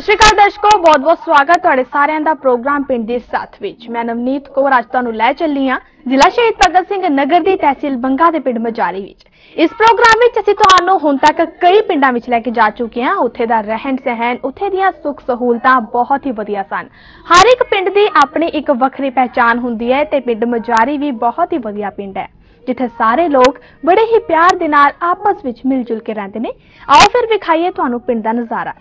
ਸਤਿ ਸ਼੍ਰੀ ਅਕਾਲ ਦਰਸ਼ਕੋ ਬਹੁਤ-ਬਹੁਤ ਸਵਾਗਤ ਤੁਹਾਡੇ ਸਾਰਿਆਂ ਦਾ ਪ੍ਰੋਗਰਾਮ ਪਿੰਡ ਦੇ ਸਾਥ ਵਿੱਚ। ਮੈਂ ਨਵਨੀਤ ਕੌਰ, ਅੱਜ ਤੁਹਾਨੂੰ ਲੈ ਚੱਲੀ ਹਾਂ ਜ਼ਿਲ੍ਹਾ ਸ਼ਹੀਦ ਭਗਤ ਸਿੰਘ ਨਗਰ ਦੀ ਤਹਿਸੀਲ ਬੰਗਾ ਦੇ ਪਿੰਡ ਮਜਾਰੀ ਵਿੱਚ। ਇਸ ਪ੍ਰੋਗਰਾਮ ਵਿੱਚ ਅਸੀਂ ਤੁਹਾਨੂੰ ਹੁਣ ਤੱਕ ਕਈ ਪਿੰਡਾਂ ਵਿੱਚ ਲੈ ਕੇ ਜਾ ਚੁੱਕੇ ਹਾਂ। ਉੱਥੇ ਦਾ ਰਹਿਣ ਸਹਿਣ, ਉੱਥੇ ਦੀਆਂ ਸੁੱਖ ਸਹੂਲਤਾਂ ਬਹੁਤ ਹੀ ਵਧੀਆ ਸਨ। ਹਰ ਇੱਕ ਪਿੰਡ ਦੀ ਆਪਣੀ ਇੱਕ ਵੱਖਰੀ ਪਹਿਚਾਨ ਹੁੰਦੀ ਹੈ ਤੇ ਪਿੰਡ ਮਜਾਰੀ ਵੀ ਬਹੁਤ ਹੀ ਵਧੀਆ ਪਿੰਡ ਹੈ। ਜਿੱਥੇ ਸਾਰੇ ਲੋਕ ਬੜੇ ਹੀ ਪਿਆਰ ਦੇ ਨਾਲ ਆਪਸ ਵਿੱਚ ਮਿਲ ਜੁਲ ਕੇ ਰਹਿੰਦੇ ਨੇ। ਆਓ ਫਿਰ ਵਿਖਾਈਏ ਤੁਹਾਨੂੰ ਪਿੰਡ ਦਾ ਨਜ਼ਾਰਾ।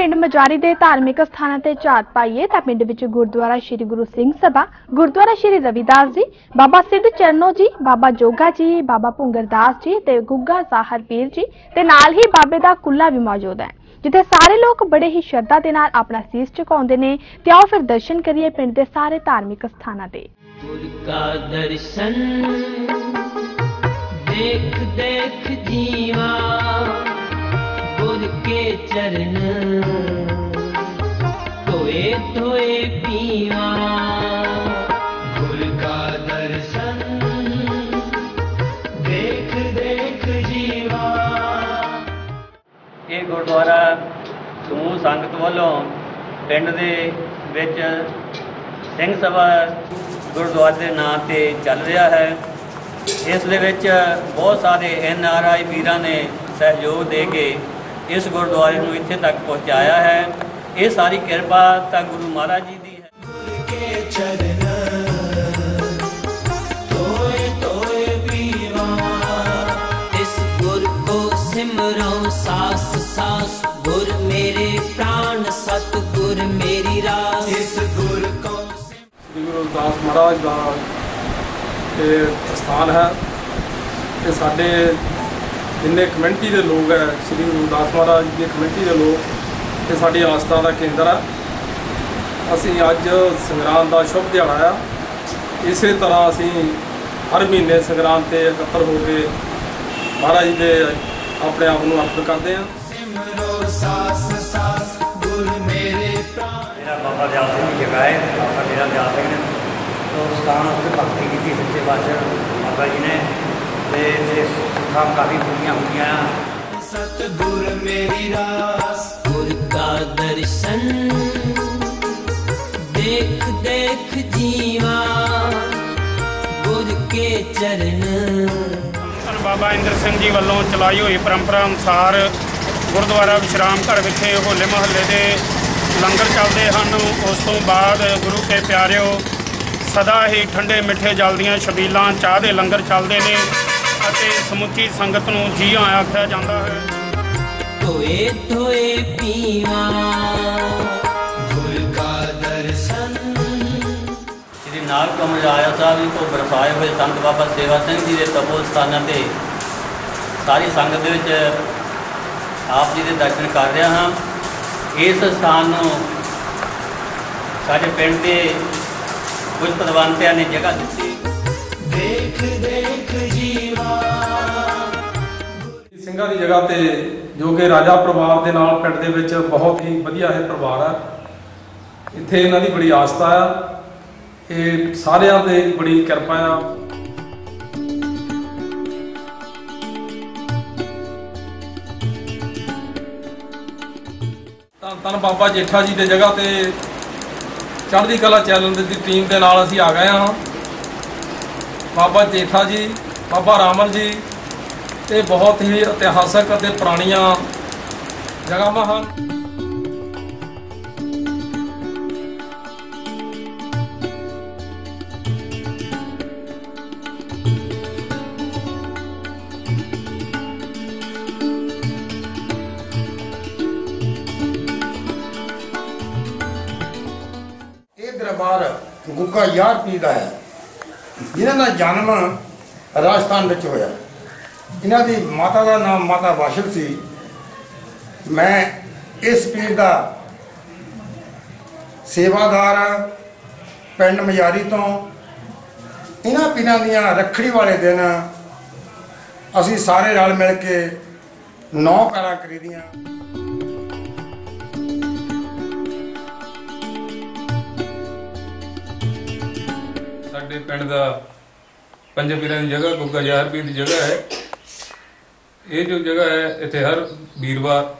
ਪਿੰਡ ਮਜਾਰੀ ਦੇ ਧਾਰਮਿਕ ਸਥਾਨਾਂ ਤੇ ਝਾਤ ਪਾਈਏ ਤਾਂ ਪਿੰਡ ਵਿੱਚ ਗੁਰਦੁਆਰਾ ਸ੍ਰੀ ਗੁਰੂ ਸਿੰਘ ਸਭਾ, ਗੁਰਦੁਆਰਾ ਸ੍ਰੀ ਰਵਿਦਾਸ ਜੀ, ਬਾਬਾ ਸਿੱਧ ਚਰਨੋ ਜੀ, ਬਾਬਾ ਜੋਗਾ ਜੀ, ਬਾਬਾ ਭੁੰਗਰਦਾਸ ਜੀ ਤੇ ਗੁੱਗਾ ਜ਼ਾਹਰ ਪੀਰ ਜੀ ਤੇ ਨਾਲ ਹੀ ਬਾਬੇ ਦਾ ਕੁੱਲਾ ਵੀ ਮੌਜੂਦ ਹੈ, ਜਿੱਥੇ ਸਾਰੇ ਲੋਕ ਬੜੇ ਹੀ ਸ਼ਰਧਾ ਦੇ ਨਾਲ ਆਪਣਾ ਸੀਸ ਝੁਕਾਉਂਦੇ ਨੇ ਤੇ ਆਓ ਫਿਰ ਦਰਸ਼ਨ ਕਰੀਏ ਪਿੰਡ ਦੇ ਸਾਰੇ ਧਾਰਮਿਕ ਸਥਾਨਾਂ ਦੇ ਗੁਰ ਕੇ ਚਰਨ। ਧੋਏ ਧੋਏ ਪੀਵਾ। ਗੁਰ ਕਾ ਦਰਸ਼ਨ। ਦੇਖ ਦੇਖ ਜੀਵਾ। ਇਹ ਗੁਰਦੁਆਰਾ ਸਮੂਹ ਸੰਗਤ ਵੱਲੋਂ ਪਿੰਡ ਦੇ ਵਿੱਚ ਸਿੰਘ ਸਭਾ ਗੁਰਦੁਆਰੇ ਦੇ ਨਾਂ ਤੇ ਚੱਲ ਰਿਹਾ ਹੈ। ਇਸ ਦੇ ਵਿੱਚ ਬਹੁਤ ਸਾਰੇ ਐਨ ਆਰ ਆਈ ਵੀਰਾਂ ਨੇ ਸਹਿਯੋਗ ਦੇ ਕੇ ਇਸ ਗੁਰਦੁਆਰੇ ਨੂੰ ਇੱਥੇ ਤੱਕ ਪਹੁੰਚਾਇਆ ਹੈ। ਇਹ ਸਾਰੀ ਕਿਰਪਾ ਤਾਂ ਗੁਰੂ ਮਹਾਰਾਜ ਜੀ ਦੀ ਹੈ। ਸਾਸ ਮਹਾਰਾਜ ਦਾ ਇਹ ਸਥਾਨ ਹੈ। ਤੇ ਸਾਡੇ ਜਿੰਨੇ ਕਮੇਟੀ ਦੇ ਲੋਕ ਹੈ, ਸ੍ਰੀ ਗੁਰੂ ਦਾਸ ਮਹਾਰਾਜ ਦੀ ਕਮੇਟੀ ਦੇ ਲੋਕ ਤੇ ਸਾਡੀ ਆਸਥਾ ਦਾ ਕੇਂਦਰ ਆ। ਅਸੀਂ ਅੱਜ ਸੰਗਰਾਂਦ ਦਾ ਸ਼ੁਭ ਦਿਹਾੜਾ ਆ। ਇਸੇ ਤਰ੍ਹਾਂ ਅਸੀਂ ਹਰ ਮਹੀਨੇ ਸੰਗਰਾਂਦ ਤੇ ਇਕੱਤਰ ਹੋ ਕੇ ਮਹਾਰਾਜ ਦੇ ਆਪਣੇ ਆਪ ਨੂੰ ਅਰਪਣ ਕਰਦੇ ਆ ਸਿਮਰੋ ਸਾਸ ਸਾਸ ਗੁਰ ਮੇਰੇ ਪ੍ਰਾਨ ਮੇਰਾ ਬਾਬਾ ਦਿਆਲ ਸਿੰਘ ਜਗਾ ਹੈ, ਬਾਬਾ ਮੇਰਾ ਦਿਆਲ ਸਿੰਘ ਨੇ ਤੋਂ ਸਥਾਨ ਉੱਤੇ ਭਗਤੀ ਕੀਤੀ, ਸੱਚੇ ਬਾਦਸ਼ਾਹ ਬਾਬਾ ਜੀ ਨੇ। ਤੇ ਇੱਥੇ ਸੁੱਖਾਂ ਕਾਫੀ ਪੂਰੀਆਂ ਹੁੰਦੀਆਂ। ਆ ਸਤਗੁਰ ਮੇਰੀ ਰਾਸ ਗੁਰ ਕਾ ਦਰਸ਼ਨ। ਦੇਖ ਦੇਖ ਜੀਵਾ ਗੁਰ ਕੇ ਚਰਨ। ਬਾਬਾ ਇੰਦਰ ਸਿੰਘ ਜੀ ਵੱਲੋਂ ਚਲਾਈ ਹੋਈ ਪਰੰਪਰਾ ਅਨੁਸਾਰ ਗੁਰਦੁਆਰਾ ਵਿਸ਼ਰਾਮ ਘਰ ਵਿਖੇ ਹੋਲੇ ਮਹੱਲੇ ਦੇ ਲੰਗਰ ਚੱਲਦੇ ਹਨ। ਉਸ ਤੋਂ ਬਾਅਦ ਗੁਰੂ ਕੇ ਪਿਆਰਿਓ ਸਦਾ ਹੀ ਠੰਡੇ ਮਿੱਠੇ ਜਲ ਦੀਆਂ ਛਬੀਲਾਂ ਚਾਹ ਦੇ ਲੰਗਰ ਚੱਲਦੇ ਨੇ। ਅਤੇ ਸਮੁੱਚੀ ਸੰਗਤ ਨੂੰ ਜੀ ਆਇਆਂ ਆਖਿਆ ਜਾਂਦਾ ਹੈ। ਧੋਏ ਧੋਏ ਪੀਵਾ ਗੁਰ ਕਾ ਦਰਸ਼ਨ। ਸ੍ਰੀ ਨਾਲ ਕਮਲ ਆਇਆ ਸਾਹਿਬ ਜੀ ਤੋਂ ਬਰਸਾਏ ਹੋਏ ਸੰਤ ਬਾਬਾ ਸੇਵਾ ਸਿੰਘ ਜੀ ਦੇ ਤਪੋ ਸਥਾਨਾਂ ਤੇ ਸਾਰੀ ਸੰਗਤ ਦੇ ਵਿੱਚ ਆਪ ਜੀ ਦੇ ਦਰਸ਼ਨ ਕਰ ਰਿਹਾ ਹਾਂ। ਇਸ ਸਥਾਨ ਨੂੰ ਸਾਡੇ ਪਿੰਡ ਦੇ ਕੁਝ ਪਦਵੰਤਿਆਂ ਨੇ ਜਗ੍ਹਾ ਦਿੱਤੀ। ਦੇਖ ਦੇਖ ਸਿੰਘਾਂ ਦੀ ਜਗ੍ਹਾ ਤੇ ਜੋ ਕਿ ਰਾਜਾ ਪਰਿਵਾਰ ਦੇ ਨਾਲ ਪਿੰਡ ਦੇ ਵਿੱਚ ਬਹੁਤ ਹੀ ਵਧੀਆ ਇਹ ਪਰਿਵਾਰ ਆ। ਇੱਥੇ ਇਹਨਾਂ ਦੀ ਬੜੀ ਆਸਥਾ ਆ। ਇਹ ਸਾਰਿਆਂ ਤੇ ਬੜੀ ਕਿਰਪਾ ਆ। ਤਾਂ ਧੰਨ ਬਾਬਾ ਜੇਠਾ ਜੀ ਦੇ ਜਗ੍ਹਾ ਤੇ ਚੜ੍ਹਦੀ ਕਲਾ ਚੈਨਲ ਦੀ ਟੀਮ ਦੇ ਨਾਲ ਅਸੀਂ ਆ ਗਏ ਹਾਂ। ਬਾਬਾ ਜੇਠਾ ਜੀ, ਬਾਬਾ ਰਾਮਨ ਜੀ ਇਹ ਬਹੁਤ ਹੀ ਇਤਿਹਾਸਕ ਅਤੇ ਪੁਰਾਣੀਆਂ ਜਗ੍ਹਾਵਾਂ ਹਨ। ਇਹ ਦਰਬਾਰ ਗੁੱਗਾ ਯਾਰ ਪੀ ਦਾ ਹੈ। ਜਿਹਨਾਂ ਦਾ ਜਨਮ ਰਾਜਸਥਾਨ ਵਿੱਚ ਹੋਇਆ। ਇਹਨਾਂ ਦੀ ਮਾਤਾ ਦਾ ਨਾਮ ਮਾਤਾ ਵਾਸ਼ਲ ਸੀ, ਮੈਂ ਇਸ ਪੀਰ ਦਾ ਸੇਵਾਦਾਰ ਪਿੰਡ ਮਜਾਰੀ ਤੋਂ ਇਹਨਾਂ ਪੀਰਾਂ ਦੀਆਂ ਰੱਖੜੀ ਵਾਲੇ ਦਿਨ ਅਸੀਂ ਸਾਰੇ ਰਲ ਮਿਲ ਕੇ ਨੌ ਕਰਾਂ ਕਰੀਦੀਆਂ ਸਾਡੇ ਪਿੰਡ ਦਾ ਪੰਜ ਪੀਰਾਂ ਦੀ ਜਗ੍ਹਾ, ਗੁੱਗਾ ਯਾਰ ਪੀਰ ਦੀ ਜਗ੍ਹਾ ਹੈ। ਇਹ ਜੋ ਜਗ੍ਹਾ ਹੈ, ਇੱਥੇ ਹਰ ਵੀਰਵਾਰ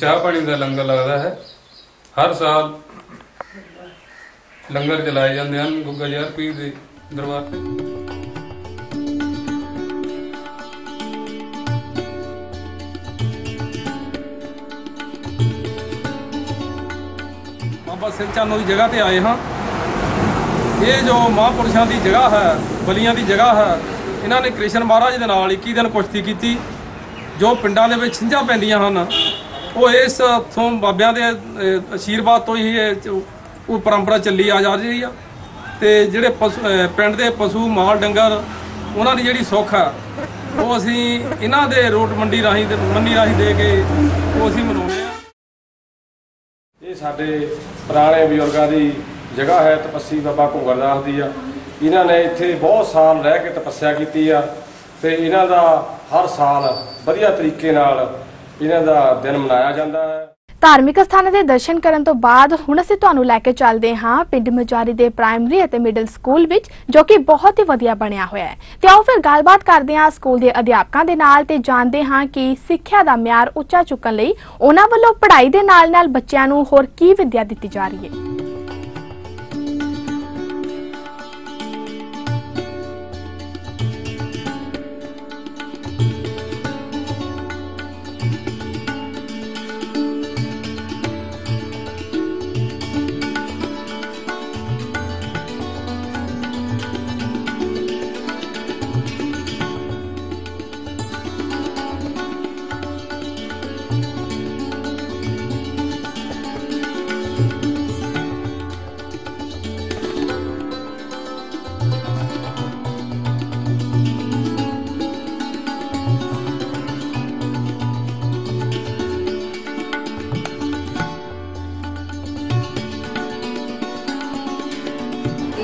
ਚਾਹ ਪਾਣੀ ਦਾ ਲੰਗਰ ਲੱਗਦਾ ਹੈ। ਹਰ ਸਾਲ ਲੰਗਰ ਚਲਾਏ ਜਾਂਦੇ ਹਨ ਗੁੱਗਾ ਯਾਰ ਪੀਰ ਦੇ ਦਰਬਾਰ ਤੇ। ਬਾਬਾ ਸਿਰ ਚਾਨੋ ਦੀ ਜਗ੍ਹਾ ਤੇ ਆਏ ਹਾਂ। ਇਹ ਜੋ ਮਹਾਂਪੁਰਸ਼ਾਂ ਦੀ ਜਗ੍ਹਾ ਹੈ, ਬਲੀਆਂ ਦੀ ਜਗ੍ਹਾ ਹੈ ਇਹਨਾਂ ਨੇ ਕ੍ਰਿਸ਼ਨ ਮਹਾਰਾਜ ਦੇ ਨਾਲ 21 ਦਿਨ ਕੁਸ਼ਤੀ ਕੀਤੀ ਜੋ ਪਿੰਡਾਂ ਦੇ ਵਿੱਚ ਛਿੰਝਾਂ ਪੈਂਦੀਆਂ ਹਨ ਉਹ ਇਸ ਤੋਂ ਬਾਬਿਆਂ ਦੇ ਅਹ, ਆਸ਼ੀਰਵਾਦ ਤੋਂ ਹੀ ਉਹ ਪਰੰਪਰਾ ਚੱਲੀ ਆ ਜਾ ਰਹੀ ਆ। ਤੇ ਜਿਹੜੇ ਪਸ਼ੂ ਪਿੰਡ ਦੇ ਪਸ਼ੂ ਮਾਲ ਡੰਗਰ ਉਹਨਾਂ ਦੀ ਜਿਹੜੀ ਸੁੱਖ ਆ ਉਹ ਅਸੀਂ ਇਹਨਾਂ ਦੇ ਰੋਟ ਮੰਡੀ ਰਾਹੀਂ ਤੇ ਮੰਡੀ ਰਾਹੀਂ ਦੇ ਕੇ ਉਹ ਅਸੀਂ ਮਨਾਉਂਦੇ ਆ। ਇਹ ਸਾਡੇ ਪੁਰਾਣੇ ਬਜ਼ੁਰਗਾਂ ਦੀ ਜਗ੍ਹਾ ਹੈ ਤਪੱਸੀ ਬਾਬਾ ਘੁੰਗਰਦਾਸ ਦੀ ਆ। ਇਹਨਾਂ ਨੇ ਇੱਥੇ ਬਹੁਤ ਸਾਲ ਰਹਿ ਕੇ ਤਪੱਸਿਆ ਕੀਤੀ ਆ ਤੇ ਇਹਨਾਂ ਦਾ ਹਰ ਸਾਲ ਵਧੀਆ ਤਰੀਕੇ ਨਾਲ ਇਹਨਾਂ ਦਾ ਦਿਨ ਮਨਾਇਆ ਜਾਂਦਾ ਹੈ। ਧਾਰਮਿਕ ਸਥਾਨਾਂ ਦੇ ਦਰਸ਼ਨ ਕਰਨ ਤੋਂ ਬਾਅਦ ਹੁਣ ਅਸੀਂ ਤੁਹਾਨੂੰ ਲੈ ਕੇ ਚੱਲਦੇ ਹਾਂ ਪਿੰਡ ਮਜਾਰੀ ਦੇ ਪ੍ਰਾਇਮਰੀ ਅਤੇ ਮਿਡਲ ਸਕੂਲ ਵਿੱਚ, ਜੋ ਕਿ ਬਹੁਤ ਹੀ ਵਧੀਆ ਬਣਿਆ ਹੋਇਆ ਹੈ। ਤੇ ਆਓ ਫਿਰ ਗੱਲਬਾਤ ਕਰਦੇ ਹਾਂ ਸਕੂਲ ਦੇ ਅਧਿਆਪਕਾਂ ਦੇ ਨਾਲ ਤੇ ਜਾਣਦੇ ਹਾਂ ਕਿ ਸਿੱਖਿਆ ਦਾ ਮਿਆਰ ਉੱਚਾ ਚੁੱਕਣ ਲਈ ਉਹਨਾਂ ਵੱਲੋਂ ਪੜ੍ਹਾਈ ਦੇ ਨਾਲ-ਨਾਲ ਬੱਚਿਆਂ ਨੂੰ ਹੋਰ ਕੀ ਵਿਦਿਆ ਦਿੱਤੀ ਜਾ ਰਹੀ ਹੈ।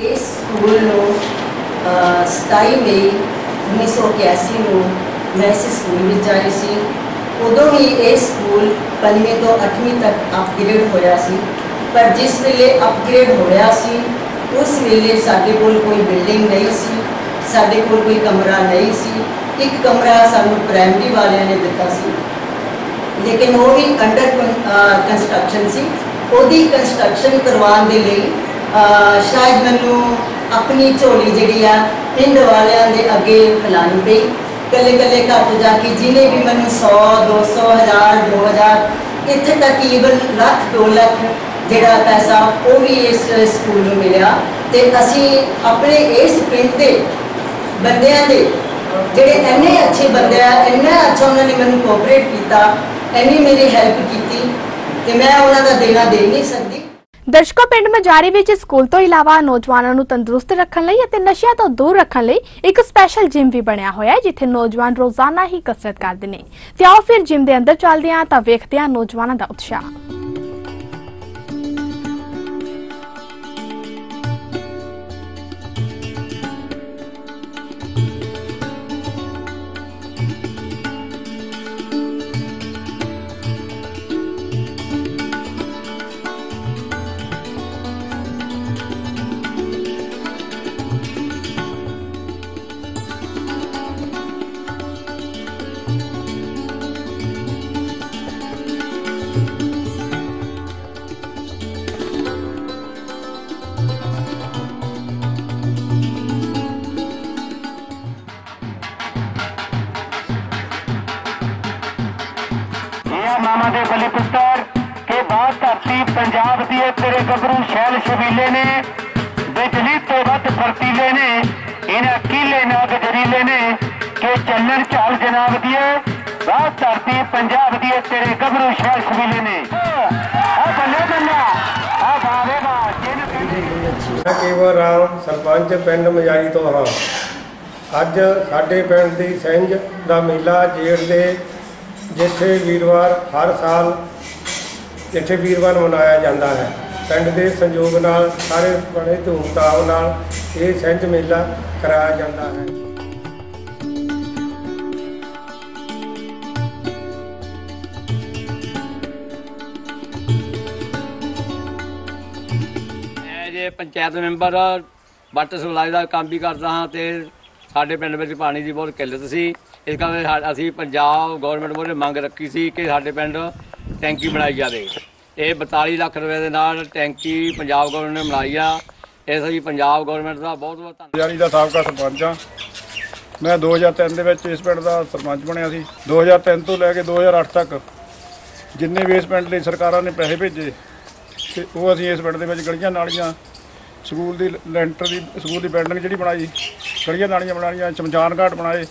ਇਸ ਸਕੂਲ ਨੂੰ ਅ, 27 ਮਈ 1981 ਨੂੰ ਮੈਂ ਇਸ ਸਕੂਲ ਵਿੱਚ ਆਈ ਸੀ। ਉਦੋਂ ਹੀ ਇਹ ਸਕੂਲ ਪੰਜਵੀਂ ਤੋਂ 8ਵੀਂ ਤੱਕ ਅਪਗ੍ਰੇਡ ਹੋਇਆ ਸੀ। ਪਰ ਜਿਸ ਵੇਲੇ ਅਪਗ੍ਰੇਡ ਹੋਇਆ ਸੀ ਉਸ ਵੇਲੇ ਸਾਡੇ ਕੋਲ ਕੋਈ ਬਿਲਡਿੰਗ ਨਹੀਂ ਸੀ ਸਾਡੇ ਕੋਲ ਕੋਈ ਕਮਰਾ ਨਹੀਂ ਸੀ। ਇੱਕ ਕਮਰਾ ਸਾਨੂੰ ਪ੍ਰਾਇਮਰੀ ਵਾਲਿਆਂ ਨੇ ਦਿੱਤਾ ਸੀ। ਲੇਕਿਨ ਉਹ ਵੀ ਅੰਡਰ ਕੰਸਟਰਕਸ਼ਨ ਸੀ। ਉਹਦੀ ਕੰਸਟਰਕਸ਼ਨ ਕਰਵਾਉਣ ਦੇ ਲਈ ਸ਼ਾਇਦ ਮੈਨੂੰ ਆਪਣੀ ਝੋਲੀ ਜਿਹੜੀ ਆ ਪਿੰਡ ਵਾਲਿਆਂ ਦੇ ਅੱਗੇ ਫੈਲਾਉਣੀ ਪਈ। ਕੱਲੇ ਕੱਲੇ ਘਰ ਤੋਂ ਜਾ ਕੇ ਜਿਹਨੇ ਵੀ ਮੈਨੂੰ 100 200 1000 2000 ਇੱਥੇ ਤੱਕ ਈਵਨ ਲੱਖ 2 ਲੱਖ ਜਿਹੜਾ ਪੈਸਾ ਉਹ ਵੀ ਇਸ ਸਕੂਲ ਨੂੰ ਮਿਲਿਆ। ਤੇ ਅਸੀਂ ਆਪਣੇ ਇਸ ਪਿੰਡ ਦੇ ਬੰਦਿਆਂ ਦੇ ਜਿਹੜੇ ਇੰਨੇ ਅੱਛੇ ਬੰਦੇ ਆ, ਇੰਨਾ ਅੱਛਾ ਉਹਨਾਂ ਨੇ ਮੈਨੂੰ ਕੋਆਪਰੇਟ ਕੀਤਾ, ਇੰਨੀ ਮੇਰੀ ਹੈਲਪ ਕੀਤੀ। ਤੇ ਮੈਂ ਉਹਨਾਂ ਦਾ ਦੇਣਾ ਦੇ ਨਹੀਂ ਸਕਦੀ। ਦਰਸ਼ਕੋ, ਪਿੰਡ ਮਜਾਰੀ ਵਿੱਚ ਸਕੂਲ ਤੋਂ ਇਲਾਵਾ ਨੌਜਵਾਨਾਂ ਨੂੰ ਤੰਦਰੁਸਤ ਰੱਖਣ ਲਈ ਅਤੇ ਨਸ਼ਿਆਂ ਤੋਂ ਦੂਰ ਰੱਖਣ ਲਈ ਇੱਕ ਸਪੈਸ਼ਲ ਜਿਮ ਵੀ ਬਣਿਆ ਹੋਇਆ ਹੈ, ਜਿੱਥੇ ਨੌਜਵਾਨ ਰੋਜ਼ਾਨਾ ਹੀ ਕਸਰਤ ਕਰਦੇ ਨੇ। ਤੇ ਆਓ ਫਿਰ ਜਿਮ ਦੇ ਅੰਦਰ ਚੱਲਦੇ ਹਾਂ ਤਾਂ ਵੇਖਦੇ ਹਾਂ ਨੌਜਵਾਨਾਂ ਦਾ ਉਤਸ਼ਾਹ। ਮਾਮਾ ਪੁੱਤਰ ਕਿ ਬਾਤ ਧਰਤੀ ਪੰਜਾਬ ਦੀ ਹੈ, ਤੇਰੇ ਗੱਭਰੂ ਸ਼ੈਲ ਸ਼ਬੀਲੇ ਨੇ ਬਿਜਲੀ ਤੋਂ ਵੱਧ ਫਰਤੀਲੇ ਨੇ, ਇਹਨਾਂ ਕੀਲੇ ਨਾਗ ਜਰੀਲੇ ਨੇ ਕਿ ਚੱਲਣ ਝਾਲ ਜਨਾਬ ਦੀ ਹੈ ਬਾਤ ਧਰਤੀ ਪੰਜਾਬ ਦੀ ਹੈ, ਤੇਰੇ ਗੱਭਰੂ ਸ਼ੈਲ ਸ਼ਬੀਲੇ ਨੇ। ਆ ਬੱਲੇ ਬੱਲਾ ਆ ਬਾਵੇ ਬਾ ਮੈਂ ਕੇਵਲ ਰਾਮ ਸਰਪੰਚ ਪਿੰਡ ਮਜਾਈ ਤੋਂ ਹਾਂ। ਅੱਜ ਸਾਡੇ ਪਿੰਡ ਦੀ ਸਿੰਝ ਦਾ ਮੇਲਾ ਜੇੜ ਦੇ ਜਿੱਥੇ ਵੀਰਵਾਰ ਹਰ ਸਾਲ, ਜਿੱਥੇ ਵੀਰਵਾਰ ਮਨਾਇਆ ਜਾਂਦਾ ਹੈ, ਪਿੰਡ ਦੇ ਸੰਯੋਗ ਨਾਲ, ਸਾਰੇ ਬੜੇ ਧੂਮਧਾਮ ਨਾਲ ਇਹ ਸਿੰਝ ਮੇਲਾ ਕਰਾਇਆ ਜਾਂਦਾ ਹੈ। ਮੈਂ ਜੇ ਪੰਚਾਇਤ ਮੈਂਬਰ ਵਾਟਰ ਸਪਲਾਈ ਦਾ ਕੰਮ ਵੀ ਕਰਦਾ ਹਾਂ ਤੇ ਸਾਡੇ ਪਿੰਡ ਵਿੱਚ ਪਾਣੀ ਦੀ ਬਹੁਤ ਕਿੱਲਤ ਸੀ। ਇਸ ਕਰਕੇ ਸਾ- ਅਸੀਂ ਪੰਜਾਬ ਗਵਰਨਮੈਂਟ ਮੋਰੇ ਮੰਗ ਰੱਖੀ ਸੀ ਕਿ ਸਾਡੇ ਪਿੰਡ ਟੈਂਕੀ ਬਣਾਈ ਜਾਵੇ। ਇਹ 42 ਲੱਖ ਰੁਪਏ ਦੇ ਨਾਲ ਟੈਂਕੀ ਪੰਜਾਬ ਗਵਰਨਮੈਂਟ ਨੇ ਬਣਾਈ ਆ। ਇਸ ਲਈ ਪੰਜਾਬ ਗਵਰਨਮੈਂਟ ਦਾ ਬਹੁਤ ਬਹੁਤ ਧੰਨਵਾਦ। ਜਾਰੀ ਦਾ ਸਾਬਕਾ ਸਰਪੰਚ ਹਾਂ ਮੈਂ 2003 ਦੇ ਵਿੱਚ ਇਸ ਪਿੰਡ ਦਾ ਸਰਪੰਚ ਬਣਿਆ ਸੀ। 2003 ਤੋਂ ਲੈ ਕੇ 2008 ਤੱਕ ਜਿੰਨੇ ਵੀ ਇਸ ਪਿੰਡ ਲਈ ਸਰਕਾਰਾਂ ਨੇ ਪੈਸੇ ਭੇਜੇ ਤੇ ਉਹ ਅਸੀਂ ਇਸ ਪਿੰਡ ਦੇ ਵਿੱਚ ਗਲੀਆਂ ਨਾਲੀਆਂ, ਸਕੂਲ ਦੀ ਲੈਂਟਰ ਦੀ, ਸਕੂਲ ਦੀ ਬਿਲਡਿੰਗ ਜਿਹੜੀ ਬਣਾਈ, ਗਲੀਆਂ ਨਾਲੀਆਂ ਬਣਾਈਆਂ, ਸ਼ਮਸ਼ਾਨ ਘਾਟ ਬਣਾਏ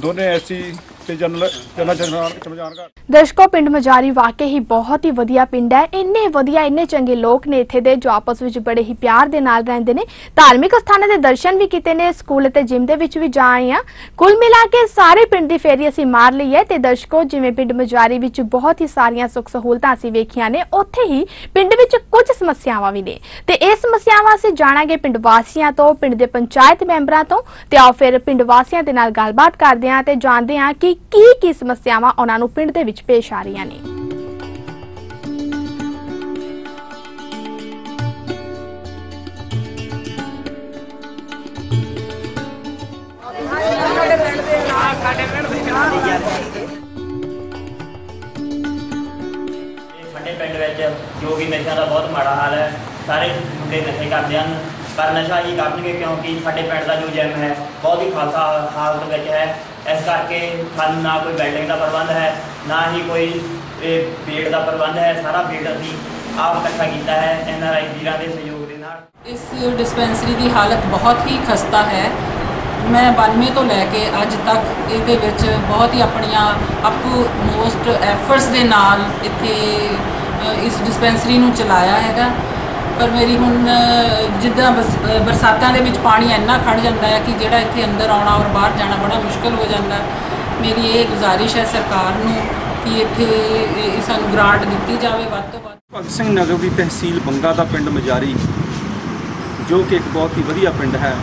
ਦੋਨੇ ਐਸੀ ਤੇ ਜਨਰਲ ਜਨਰਲ ਸ਼ਮਸ਼ਾਨ ਦਰਸ਼ਕੋ, ਪਿੰਡ ਮਜਾਰੀ ਵਾਕਈ ਹੀ ਬਹੁਤ ਹੀ ਵਧੀਆ ਪਿੰਡ ਹੈ। ਇੰਨੇ ਵਧੀਆ, ਇੰਨੇ ਚੰਗੇ ਲੋਕ ਨੇ ਇੱਥੇ ਦੇ, ਜੋ ਆਪਸ ਵਿੱਚ ਬੜੇ ਹੀ ਪਿਆਰ ਦੇ ਨਾਲ ਰਹਿੰਦੇ ਨੇ। ਧਾਰਮਿਕ ਸਥਾਨਾਂ ਦੇ ਦਰਸ਼ਨ ਵੀ ਕੀਤੇ ਨੇ, ਸਕੂਲ ਅਤੇ ਜਿਮ ਦੇ ਵਿੱਚ ਵੀ ਜਾ ਆਏ ਆ ਕੁੱਲ ਮਿਲਾ ਕੇ ਸਾਰੇ ਪਿੰਡ ਦੀ ਫੇਰੀ ਅਸੀਂ ਮਾਰ ਲਈ ਹੈ ਤੇ ਦਰਸ਼ਕੋ, ਜਿਵੇਂ ਪਿੰਡ ਮਜਾਰੀ ਵਿੱਚ ਬਹੁਤ ਹੀ ਸਾਰੀਆਂ ਸੁੱਖ ਸਹੂਲਤਾਂ ਅਸੀਂ ਵੇਖੀਆਂ ਨੇ, ਉੱਥੇ ਹੀ ਪਿੰਡ ਵਿੱਚ ਕੁਝ ਸਮੱਸਿਆਵਾਂ ਵੀ ਨੇ। ਤੇ ਇਹ ਸਮੱਸਿਆਵਾਂ ਅਸੀਂ ਜਾਣਾਂਗੇ ਪਿੰਡ ਵਾਸੀਆਂ ਤੋਂ, ਪਿੰਡ ਦੇ ਪੰਚਾਇਤ ਮੈਂਬਰਾਂ ਤੋਂ। ਤੇ ਆਓ ਫਿਰ ਪਿੰਡ ਵਾਸੀਆਂ ਦੇ ਨਾਲ ਗੱਲਬਾਤ ਕਰਦੇ ਹਾਂ ਤੇ ਜਾਣਦੇ ਹਾਂ ਕਿ ਕੀ ਕੀ ਸਮੱਸਿਆਵਾਂ ਉਹਨਾਂ ਨੂੰ ਪਿੰਡ ਦੇ ਵਿੱਚ ਪੇਸ਼ ਆ ਰਹੀਆਂ ਨੇ। ਸਾਡੇ ਪਿੰਡ ਵਿੱਚ ਜੋ ਕਿ ਨਸ਼ਿਆਂ ਦਾ ਬਹੁਤ ਮਾੜਾ ਹਾਲ ਹੈ, ਸਾਰੇ ਮੁੰਡੇ ਨਸ਼ੇ ਕਰਦੇ ਹਨ। ਪਰ ਨਸ਼ਾ ਹੀ ਕਰਨਗੇ ਕਿਉਂਕਿ ਸਾਡੇ ਪਿੰਡ ਦਾ ਜੋ ਜਿਮ ਹੈ, ਬਹੁਤ ਹੀ ਖਾਸਾ ਹਾਲਤ ਵਿੱਚ ਹੈ। ਇਸ ਕਰਕੇ ਸਾਨੂੰ ਨਾ ਕੋਈ ਬਿਲਡਿੰਗ ਦਾ ਪ੍ਰਬੰਧ ਹੈ, ਨਾ ਹੀ ਕੋਈ, ਇਹ ਬੇਡ ਦਾ ਪ੍ਰਬੰਧ ਹੈ, ਸਾਰਾ ਬੇਡ ਅਸੀਂ ਆਪ ਇਕੱਠਾ ਕੀਤਾ ਹੈ ਐਨ ਆਰ ਆਈ ਵੀਰਾਂ ਦੇ ਸਹਿਯੋਗ ਦੇ ਨਾਲ। ਇਸ ਡਿਸਪੈਂਸਰੀ ਦੀ ਹਾਲਤ ਬਹੁਤ ਹੀ ਖਸਤਾ ਹੈ। ਮੈਂ 92 ਤੋਂ ਲੈ ਕੇ ਅੱਜ ਤੱਕ ਇਹਦੇ ਵਿੱਚ ਬਹੁਤ ਹੀ ਆਪਣੀਆਂ ਅਪ ਮੋਸਟ ਐਫਰਟਸ ਦੇ ਨਾਲ ਇੱਥੇ ਇਸ ਡਿਸਪੈਂਸਰੀ ਨੂੰ ਚਲਾਇਆ ਹੈਗਾ। ਪਰ ਮੇਰੀ ਹੁਣ ਜਿੱਦਾਂ ਬਸ- ਬਰਸਾਤਾਂ ਦੇ ਵਿੱਚ ਪਾਣੀ ਇੰਨਾ ਖੜ ਜਾਂਦਾ ਹੈ ਕਿ ਜਿਹੜਾ ਇੱਥੇ ਅੰਦਰ ਆਉਣਾ ਔਰ ਬਾਹਰ ਜਾਣਾ ਬੜਾ ਮੁਸ਼ਕਲ ਹੋ ਜਾਂਦਾ ਮੇਰੀ ਇਹ ਗੁਜ਼ਾਰਿਸ਼ ਹੈ ਸਰਕਾਰ ਨੂੰ ਕਿ ਇੱਥੇ ਸਾਨੂੰ ਗ੍ਰਾਂਟ ਦਿੱਤੀ ਜਾਵੇ ਵੱਧ ਤੋਂ ਵੱਧ। ਭਗਤ ਸਿੰਘ ਨਗਰ ਦੀ ਤਹਿਸੀਲ ਬੰਗਾ ਦਾ ਪਿੰਡ ਮਜਾਰੀ, ਜੋ ਕਿ ਇੱਕ ਬਹੁਤ ਹੀ ਵਧੀਆ ਪਿੰਡ ਹੈ,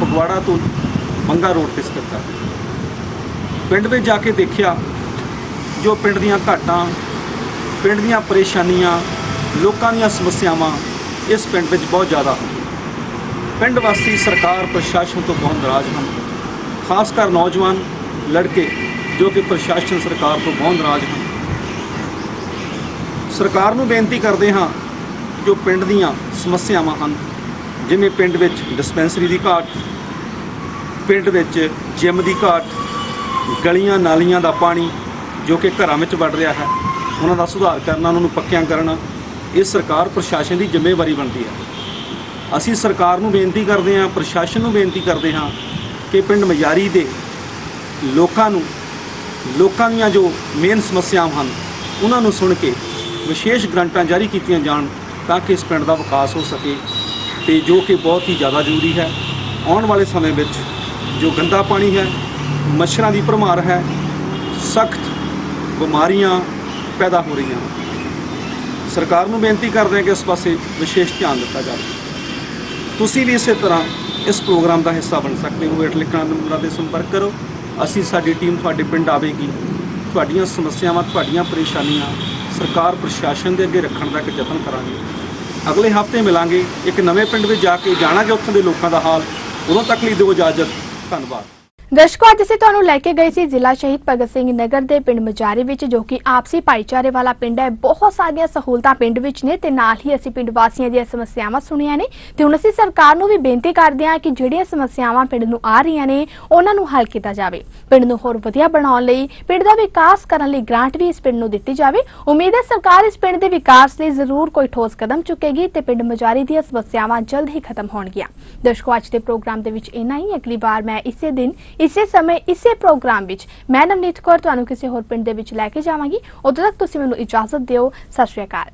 ਫਗਵਾੜਾ ਤੋਂ ਬੰਗਾ ਰੋਡ ਤੇ ਸਥਿਤ ਹੈ। ਪਿੰਡ ਵਿੱਚ ਜਾ ਕੇ ਦੇਖਿਆ, ਜੋ ਪਿੰਡ ਦੀਆਂ ਘਾਟਾਂ, ਪਿੰਡ ਦੀਆਂ ਪਰੇਸ਼ਾਨੀਆਂ ਲੋਕਾਂ ਦੀਆਂ ਸਮੱਸਿਆਵਾਂ ਇਸ ਪਿੰਡ ਵਿੱਚ ਬਹੁਤ ਜ਼ਿਆਦਾ ਹਨ। ਪਿੰਡ ਵਾਸੀ ਸਰਕਾਰ, ਪ੍ਰਸ਼ਾਸਨ ਤੋਂ ਬਹੁਤ ਨਾਰਾਜ਼ ਹਨ। ਖਾਸ ਕਰ ਨੌਜਵਾਨ ਲੜਕੇ ਜੋ ਕਿ ਪ੍ਰਸ਼ਾਸਨ ਸਰਕਾਰ ਤੋਂ ਬਹੁਤ ਨਾਰਾਜ਼ ਹਨ। ਸਰਕਾਰ ਨੂੰ ਬੇਨਤੀ ਕਰਦੇ ਹਾਂ ਜੋ ਪਿੰਡ ਦੀਆਂ ਸਮੱਸਿਆਵਾਂ ਹਨ, ਜਿਵੇਂ ਪਿੰਡ ਵਿੱਚ ਡਿਸਪੈਂਸਰੀ ਦੀ ਘਾਟ, ਪਿੰਡ ਵਿੱਚ ਜਿਮ ਦੀ ਘਾਟ, ਗਲੀਆਂ ਨਾਲੀਆਂ ਦਾ ਪਾਣੀ ਜੋ ਕਿ ਘਰਾਂ ਵਿੱਚ ਵੜ ਰਿਹਾ ਹੈ, ਉਹਨਾਂ ਦਾ ਸੁਧਾਰ ਕਰਨਾ, ਉਹਨਾਂ ਨੂੰ ਪੱਕਿਆਂ ਕਰਨਾ ਇਹ ਸਰਕਾਰ ਪ੍ਰਸ਼ਾਸਨ ਦੀ ਜ਼ਿੰਮੇਵਾਰੀ ਬਣਦੀ ਹੈ। ਅਸੀਂ ਸਰਕਾਰ ਨੂੰ ਬੇਨਤੀ ਕਰਦੇ ਹਾਂ, ਪ੍ਰਸ਼ਾਸਨ ਨੂੰ ਬੇਨਤੀ ਕਰਦੇ ਹਾਂ ਕਿ ਪਿੰਡ ਮਜਾਰੀ ਦੇ ਲੋਕਾਂ ਨੂੰ, ਲੋਕਾਂ ਦੀਆਂ ਜੋ ਮੇਨ ਸਮੱਸਿਆਵਾਂ ਹਨ, ਉਹਨਾਂ ਨੂੰ ਸੁਣ ਕੇ ਵਿਸ਼ੇਸ਼ ਗ੍ਰਾਂਟਾਂ ਜਾਰੀ ਕੀਤੀਆਂ ਜਾਣ ਤਾਂ ਕਿ ਇਸ ਪਿੰਡ ਦਾ ਵਿਕਾਸ ਹੋ ਸਕੇ ਤੇ ਜੋ ਕਿ ਬਹੁਤ ਹੀ ਜ਼ਿਆਦਾ ਜ਼ਰੂਰੀ ਹੈ। ਆਉਣ ਵਾਲੇ ਸਮੇਂ ਵਿੱਚ ਜੋ ਗੰਦਾ ਪਾਣੀ ਹੈ, ਮੱਛਰਾਂ ਦੀ ਭਰਮਾਰ ਹੈ, ਸਖਤ ਬਿਮਾਰੀਆਂ ਪੈਦਾ ਹੋ ਰਹੀਆਂ ਸਰਕਾਰ ਨੂੰ ਬੇਨਤੀ ਕਰਦੇ ਹਾਂ ਕਿ ਇਸ ਪਾਸੇ ਵਿਸ਼ੇਸ਼ ਧਿਆਨ ਦਿੱਤਾ ਜਾਵੇ। ਤੁਸੀਂ ਵੀ ਇਸੇ ਤਰ੍ਹਾਂ ਇਸ ਪ੍ਰੋਗਰਾਮ ਦਾ ਹਿੱਸਾ ਬਣ ਸਕਦੇ ਹੋ। ਹੇਠ ਲਿਖਣਾ ਨੰਬਰਾਂ ਤੇ ਸੰਪਰਕ ਕਰੋ। ਅਸੀਂ ਸਾਡੀ ਟੀਮ ਤੁਹਾਡੇ ਪਿੰਡ ਆਵੇਗੀ। ਤੁਹਾਡੀਆਂ ਸਮੱਸਿਆਵਾਂ, ਤੁਹਾਡੀਆਂ ਪਰੇਸ਼ਾਨੀਆਂ ਸਰਕਾਰ, ਪ੍ਰਸ਼ਾਸਨ ਦੇ ਅੱਗੇ ਰੱਖਣ ਦਾ ਇੱਕ ਯਤਨ ਕਰਾਂਗੇ। ਅਗਲੇ ਹਫ਼ਤੇ ਮਿਲਾਂਗੇ। ਇੱਕ ਨਵੇਂ ਪਿੰਡ ਵਿੱਚ ਜਾ ਕੇ ਜਾਣਾਂਗੇ ਉੱਥੋਂ ਦੇ ਲੋਕਾਂ ਦਾ ਹਾਲ। ਉਦੋਂ ਤੱਕ ਲਈ ਦਿਓ ਇਜਾਜ਼ਤ। ਧੰਨਵਾਦ। ਦਰਸ਼ਕੋ, ਅੱਜ ਅਸੀਂ ਤੁਹਾਨੂੰ ਲੈ ਕੇ ਗਏ ਸੀ ਜ਼ਿਲ੍ਹਾ ਸ਼ਹੀਦ ਭਗਤ ਸਿੰਘ ਨਗਰ ਦੇ ਪਿੰਡ ਮਜਾਰੀ ਵਿੱਚ, ਜੋ ਕਿ ਆਪਸੀ ਭਾਈਚਾਰੇ ਵਾਲਾ ਪਿੰਡ ਹੈ। ਬਹੁਤ ਸਾਰੀਆਂ ਸਹੂਲਤਾਂ ਪਿੰਡ ਵਿੱਚ ਨੇ ਤੇ ਨਾਲ ਹੀ ਅਸੀਂ ਪਿੰਡ ਵਾਸੀਆਂ ਦੀਆਂ ਸਮੱਸਿਆਵਾਂ ਸੁਣੀਆਂ ਨੇ। ਤੇ ਹੁਣ ਅਸੀਂ ਸਰਕਾਰ ਨੂੰ ਵੀ ਬੇਨਤੀ ਕਰਦੇ ਹਾਂ ਕਿ ਜਿਹੜੀਆਂ ਸਮੱਸਿਆਵਾਂ ਪਿੰਡ ਨੂੰ ਆ ਰਹੀਆਂ ਨੇ, ਉਹਨਾਂ ਨੂੰ ਹੱਲ ਕੀਤਾ ਜਾਵੇ। ਪਿੰਡ ਨੂੰ ਹੋਰ ਵਧੀਆ ਬਣਾਉਣ ਲਈ, ਪਿੰਡ ਦਾ ਵਿਕਾਸ ਕਰਨ ਲਈ ਗ੍ਰਾਂਟ ਵੀ ਇਸ ਪਿੰਡ ਨੂੰ ਦਿੱਤੀ ਜਾਵੇ। ਉਮੀਦ ਹੈ ਸਰਕਾਰ ਇਸ ਪਿੰਡ ਦੇ ਵਿਕਾਸ ਲਈ ਜ਼ਰੂਰ ਕੋਈ ਠੋਸ ਕਦਮ ਚੁੱਕੇਗੀ ਤੇ ਪਿੰਡ ਮਜਾਰੀ ਦੀਆਂ ਸਮੱਸਿਆਵਾਂ ਜਲਦ ਹੀ ਖਤਮ ਹੋਣਗੀਆਂ। ਦਰਸ਼ਕੋ, ਅੱਜ ਦੇ ਪ੍ਰੋਗਰਾਮ ਦੇ ਵਿੱਚ ਇੰਨਾ ਹੀ। ਅਗਲੀ ਵਾਰ ਮੈਂ ਇਸੇ ਦਿਨ ਇਸੇ ਸਮੇਂ, ਇਸੇ ਪ੍ਰੋਗਰਾਮ ਵਿੱਚ ਮੈਂ ਨਵਨੀਤ ਕੌਰ, ਤੁਹਾਨੂੰ ਕਿਸੇ ਹੋਰ ਪਿੰਡ ਦੇ ਵਿੱਚ ਲੈ ਕੇ ਜਾਵਾਂਗੀ। ਉਦੋਂ ਤੱਕ ਤੁਸੀਂ ਮੈਨੂੰ ਇਜਾਜ਼ਤ ਦਿਓ। ਸਤਿ ਸ਼੍ਰੀ ਅਕਾਲ।